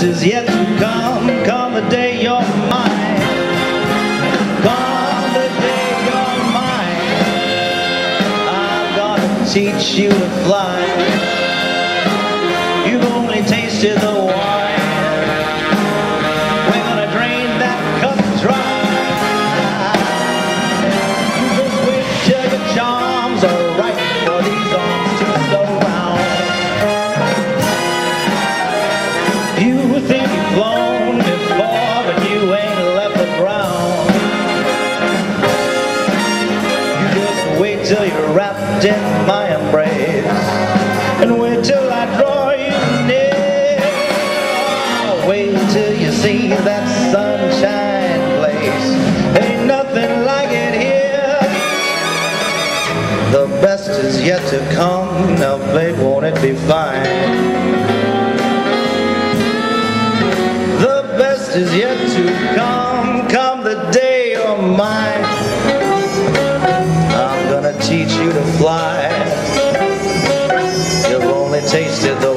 best is yet to come. Come the day you're mine. Come the day you're mine. I'm gonna teach you to fly. You've only tasted the You think you've flown before, but you ain't left the ground. You just wait till you're wrapped in my embrace, and wait till I draw you near. Wait till you see that sunshine place. Ain't nothing like it here. The best is yet to come. Now, babe, won't it be fine? Best is yet to come. Come the day you're mine. I'm gonna teach you to fly. You've only tasted the